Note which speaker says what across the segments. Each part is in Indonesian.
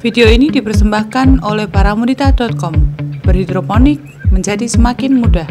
Speaker 1: Video ini dipersembahkan oleh paramudita.com. Berhidroponik menjadi semakin mudah.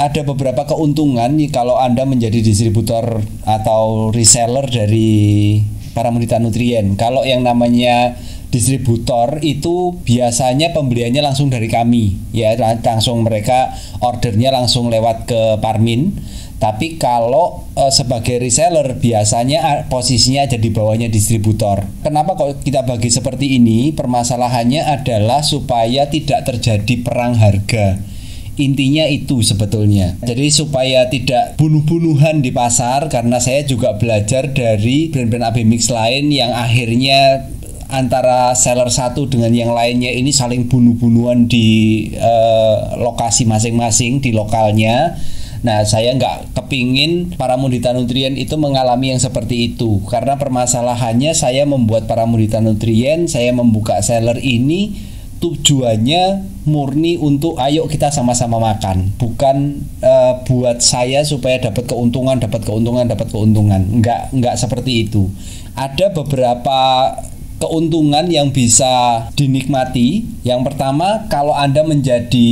Speaker 2: ada beberapa keuntungan nih kalau Anda menjadi distributor atau reseller dari paramedita nutrien. Kalau yang namanya distributor itu biasanya pembeliannya langsung dari kami ya langsung mereka ordernya langsung lewat ke Parmin tapi kalau e, sebagai reseller biasanya posisinya ada di bawahnya distributor. Kenapa kok kita bagi seperti ini? Permasalahannya adalah supaya tidak terjadi perang harga intinya itu sebetulnya. Jadi supaya tidak bunuh-bunuhan di pasar karena saya juga belajar dari brand-brand AB Mix lain yang akhirnya antara seller satu dengan yang lainnya ini saling bunuh-bunuhan di uh, lokasi masing-masing di lokalnya. Nah, saya nggak kepingin para mudita nutrien itu mengalami yang seperti itu. Karena permasalahannya saya membuat para mudita nutrien, saya membuka seller ini tujuannya murni untuk ayo kita sama-sama makan. Bukan uh, buat saya supaya dapat keuntungan dapat keuntungan dapat keuntungan. Nggak nggak seperti itu. Ada beberapa keuntungan yang bisa dinikmati. Yang pertama kalau anda menjadi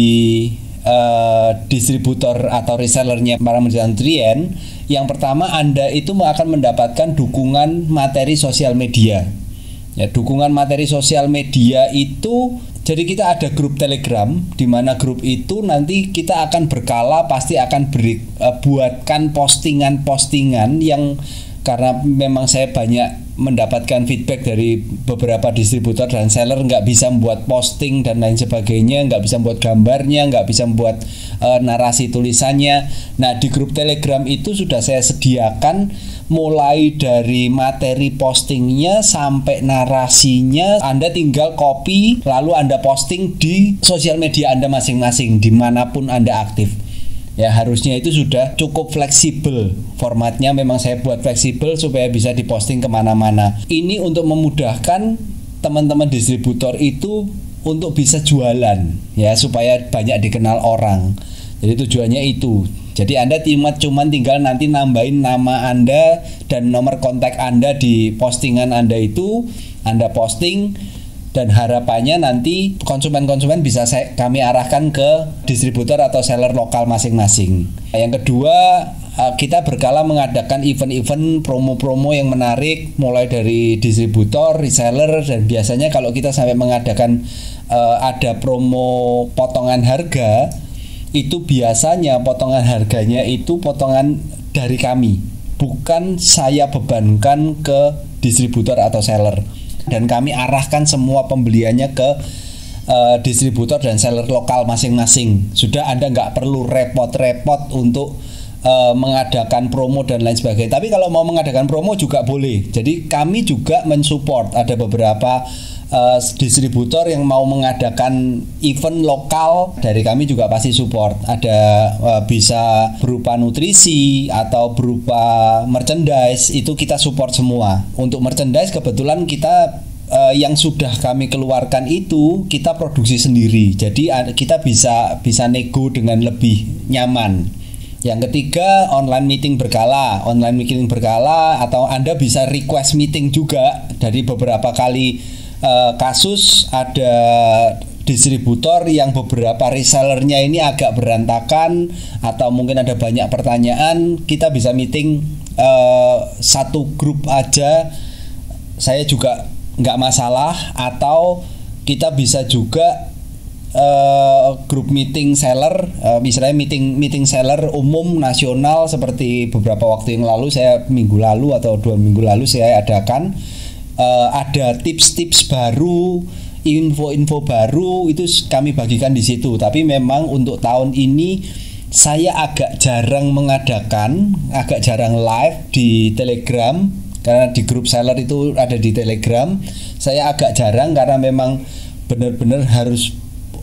Speaker 2: uh, distributor atau resellernya para nutrien yang pertama anda itu akan mendapatkan dukungan materi sosial media. Ya, dukungan materi sosial media itu jadi kita ada grup Telegram di mana grup itu nanti kita akan berkala pasti akan beri uh, buatkan postingan-postingan yang karena memang saya banyak mendapatkan feedback dari beberapa distributor dan seller nggak bisa membuat posting dan lain sebagainya, nggak bisa membuat gambarnya, nggak bisa membuat uh, narasi tulisannya. Nah di grup Telegram itu sudah saya sediakan mulai dari materi postingnya sampai narasinya Anda tinggal copy lalu Anda posting di sosial media Anda masing-masing di mana pun Anda aktif ya harusnya itu sudah cukup fleksibel. Formatnya memang saya buat fleksibel supaya bisa diposting ke mana-mana. Ini untuk memudahkan teman-teman distributor itu untuk bisa jualan ya supaya banyak dikenal orang. Jadi tujuannya itu. Jadi Anda cuma cuman tinggal nanti nambahin nama Anda dan nomor kontak Anda di postingan Anda itu. Anda posting dan harapannya nanti konsumen-konsumen bisa saya, kami arahkan ke distributor atau seller lokal masing-masing. Yang kedua, eh, kita berkala mengadakan event-event promo-promo yang menarik mulai dari distributor, reseller dan biasanya kalau kita sampai mengadakan uh, ada promo potongan harga itu biasanya potongan harganya itu potongan dari kami, bukan saya bebankan ke distributor atau seller dan kami arahkan semua pembeliannya ke uh, distributor dan seller lokal masing-masing. Sudah Anda nggak perlu repot-repot untuk uh, mengadakan promo dan lain sebagainya. Tapi kalau mau mengadakan promo juga boleh. Jadi kami juga mensupport ada beberapa uh, distributor yang mau mengadakan event lokal dari kami juga pasti support. Ada uh, bisa berupa nutrisi atau berupa merchandise itu kita support semua. Untuk merchandise kebetulan kita uh, yang sudah kami keluarkan itu kita produksi sendiri. Jadi kita bisa bisa nego dengan lebih nyaman. Yang ketiga, online meeting berkala. Online meeting berkala atau Anda bisa request meeting juga dari beberapa kali uh, kasus ada distributor yang beberapa resellernya ini agak berantakan atau mungkin ada banyak pertanyaan kita bisa meeting uh, satu grup aja. Saya juga nggak masalah atau kita bisa juga uh, grup meeting seller uh, misalnya meeting meeting seller umum nasional seperti beberapa waktu yang lalu saya minggu lalu atau dua minggu lalu saya adakan uh, ada tips-tips baru, info-info baru itu kami bagikan di situ. Tapi memang untuk tahun ini saya agak jarang mengadakan, agak jarang live di Telegram karena di grup seller itu ada di Telegram. Saya agak jarang karena memang benar-benar harus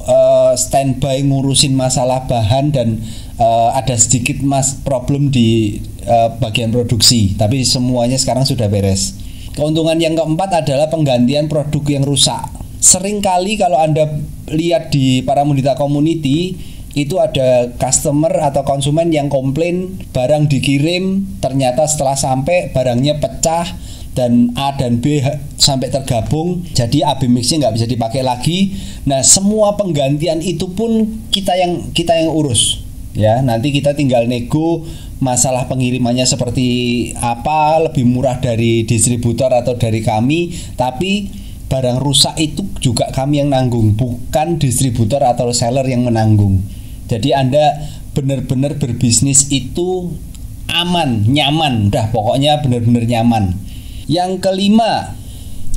Speaker 2: uh, standby ngurusin masalah bahan dan uh, ada sedikit mas problem di uh, bagian produksi. Tapi semuanya sekarang sudah beres. Keuntungan yang keempat adalah penggantian produk yang rusak. sering kali kalau anda lihat di para mudita community itu ada customer atau konsumen yang komplain barang dikirim ternyata setelah sampai barangnya pecah dan A dan B sampai tergabung jadi AB mixnya nggak bisa dipakai lagi nah semua penggantian itu pun kita yang kita yang urus ya nanti kita tinggal nego masalah pengirimannya seperti apa lebih murah dari distributor atau dari kami tapi barang rusak itu juga kami yang nanggung bukan distributor atau seller yang menanggung. Jadi anda benar-benar berbisnis itu aman nyaman dah pokoknya benar-benar nyaman. Yang kelima,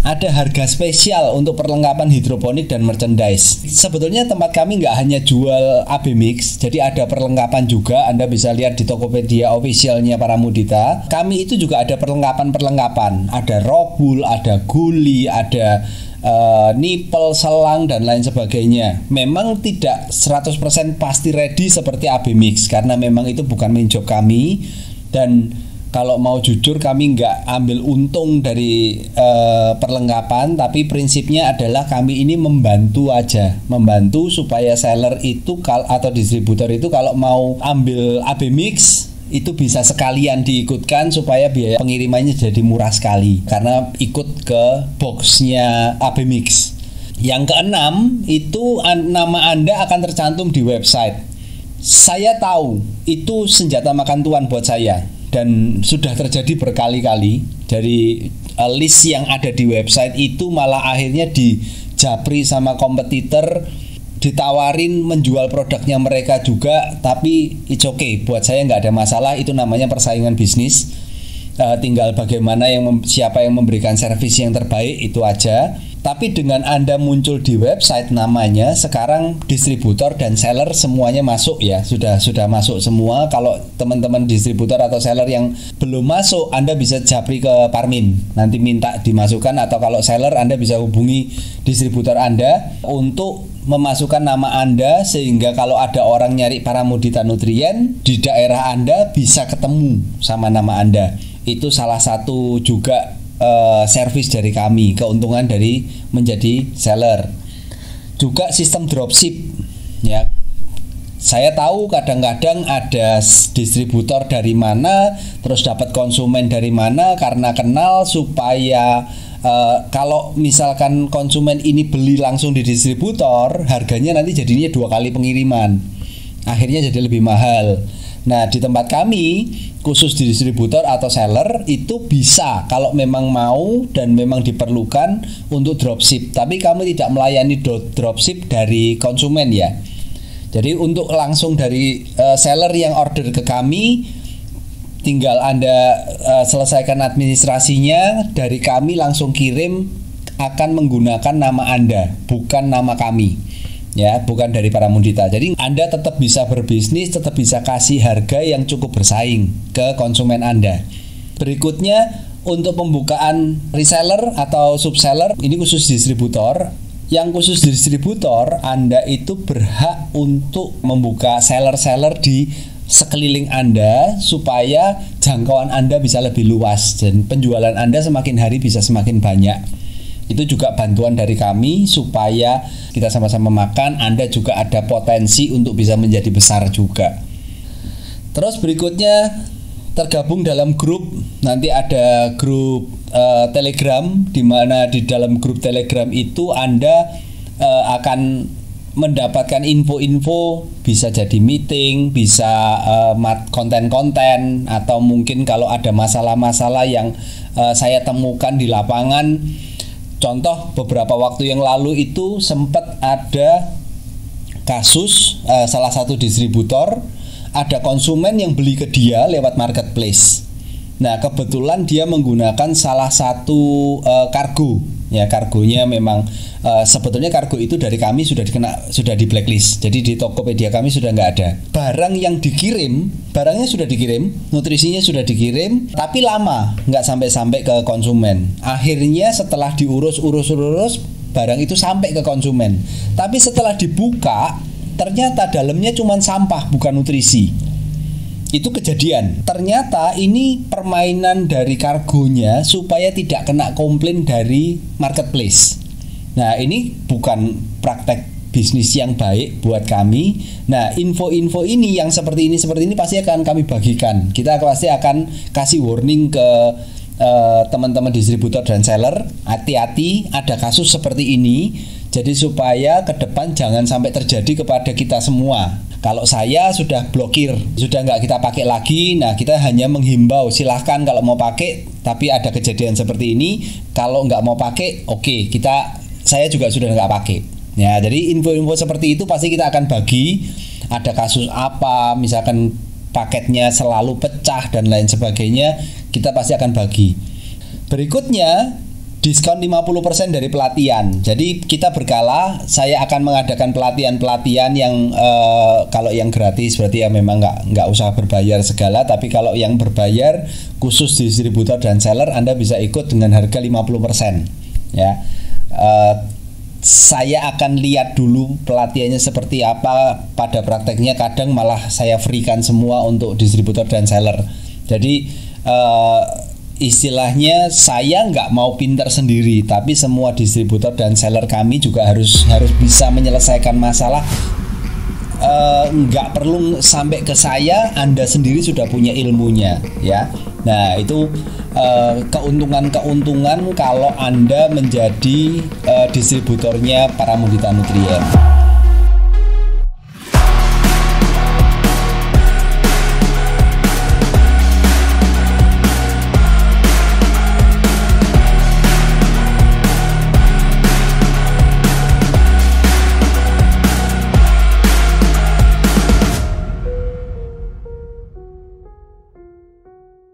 Speaker 2: ada harga spesial untuk perlengkapan hidroponik dan merchandise. Sebetulnya tempat kami nggak hanya jual AB Mix, jadi ada perlengkapan juga. Anda bisa lihat di Tokopedia officialnya para mudita. Kami itu juga ada perlengkapan-perlengkapan. Ada robul, ada guli, ada uh, nipel, selang dan lain sebagainya. Memang tidak 100% pasti ready seperti AB Mix karena memang itu bukan main job kami dan kalau mau jujur kami nggak ambil untung dari uh, perlengkapan tapi prinsipnya adalah kami ini membantu aja. Membantu supaya seller itu kal atau distributor itu kalau mau ambil AB mix itu bisa sekalian diikutkan supaya biaya pengirimannya jadi murah sekali. Karena ikut ke boxnya AB mix. Yang keenam itu an nama anda akan tercantum di website. Saya tahu itu senjata makan tuan buat saya dan sudah terjadi berkali-kali. Dari uh, list yang ada di website itu malah akhirnya dijapri sama kompetitor ditawarin menjual produknya mereka juga. Tapi it's okay buat saya nggak ada masalah. Itu namanya persaingan bisnis. Uh, tinggal bagaimana yang siapa yang memberikan servis yang terbaik itu aja tapi dengan Anda muncul di website namanya sekarang distributor dan seller semuanya masuk ya, sudah sudah masuk semua. Kalau teman-teman distributor atau seller yang belum masuk, Anda bisa japri ke Parmin. Nanti minta dimasukkan atau kalau seller Anda bisa hubungi distributor Anda untuk memasukkan nama Anda sehingga kalau ada orang nyari para mudita nutrien di daerah Anda bisa ketemu sama nama Anda. Itu salah satu juga uh, service dari kami, keuntungan dari menjadi seller. Juga sistem dropship ya. Saya tahu kadang-kadang ada distributor dari mana, terus dapat konsumen dari mana karena kenal supaya uh, kalau misalkan konsumen ini beli langsung di distributor, harganya nanti jadinya dua kali pengiriman. Akhirnya jadi lebih mahal. Nah, di tempat kami khusus di distributor atau seller itu bisa kalau memang mau dan memang diperlukan untuk dropship. Tapi kami tidak melayani dropship dari konsumen ya. Jadi untuk langsung dari uh, seller yang order ke kami tinggal Anda uh, selesaikan administrasinya dari kami langsung kirim akan menggunakan nama Anda, bukan nama kami ya bukan dari para mundita. Jadi anda tetap bisa berbisnis tetap bisa kasih harga yang cukup bersaing ke konsumen anda. Berikutnya untuk pembukaan reseller atau subseller ini khusus distributor. Yang khusus distributor Anda itu berhak untuk membuka seller-seller di sekeliling Anda supaya jangkauan Anda bisa lebih luas dan penjualan Anda semakin hari bisa semakin banyak itu juga bantuan dari kami supaya kita sama-sama makan Anda juga ada potensi untuk bisa menjadi besar juga. Terus berikutnya tergabung dalam grup. Nanti ada grup uh, Telegram di mana di dalam grup Telegram itu Anda uh, akan mendapatkan info-info. Bisa jadi meeting, bisa uh, konten-konten atau mungkin kalau ada masalah-masalah yang uh, saya temukan di lapangan Contoh beberapa waktu yang lalu itu sempat ada kasus uh, salah satu distributor ada konsumen yang beli ke dia lewat marketplace. Nah, kebetulan dia menggunakan salah satu uh, kargo. Ya, kargonya memang uh, sebetulnya kargo itu dari kami sudah dikena sudah di blacklist. Jadi di Tokopedia kami sudah nggak ada. Barang yang dikirim, barangnya sudah dikirim, nutrisinya sudah dikirim, tapi lama nggak sampai-sampai ke konsumen. Akhirnya setelah diurus-urus-urus, barang itu sampai ke konsumen. Tapi setelah dibuka, ternyata dalamnya cuma sampah bukan nutrisi itu kejadian. Ternyata ini permainan dari kargonya supaya tidak kena komplain dari marketplace. Nah, ini bukan praktek bisnis yang baik buat kami. Nah, info-info ini yang seperti ini seperti ini pasti akan kami bagikan. Kita pasti akan kasih warning ke uh, teman-teman distributor dan seller, hati-hati ada kasus seperti ini. Jadi supaya ke depan jangan sampai terjadi kepada kita semua. Kalau saya sudah blokir, sudah nggak kita pakai lagi. Nah, kita hanya menghimbau, silahkan kalau mau pakai. Tapi ada kejadian seperti ini, kalau nggak mau pakai, oke, okay, kita saya juga sudah nggak pakai. Ya, jadi info-info seperti itu pasti kita akan bagi. Ada kasus apa, misalkan paketnya selalu pecah dan lain sebagainya, kita pasti akan bagi. Berikutnya, diskon 50% dari pelatihan. Jadi kita berkala, saya akan mengadakan pelatihan-pelatihan yang uh, kalau yang gratis berarti ya memang nggak nggak usah berbayar segala, tapi kalau yang berbayar khusus distributor dan seller Anda bisa ikut dengan harga 50%. Ya. Uh, saya akan lihat dulu pelatihannya seperti apa pada prakteknya kadang malah saya freekan semua untuk distributor dan seller jadi uh, istilahnya saya nggak mau pinter sendiri tapi semua distributor dan seller kami juga harus harus bisa menyelesaikan masalah uh, nggak perlu sampai ke saya Anda sendiri sudah punya ilmunya ya Nah, itu uh, keuntungan-keuntungan kalau Anda menjadi uh, distributornya para mudita nutrien.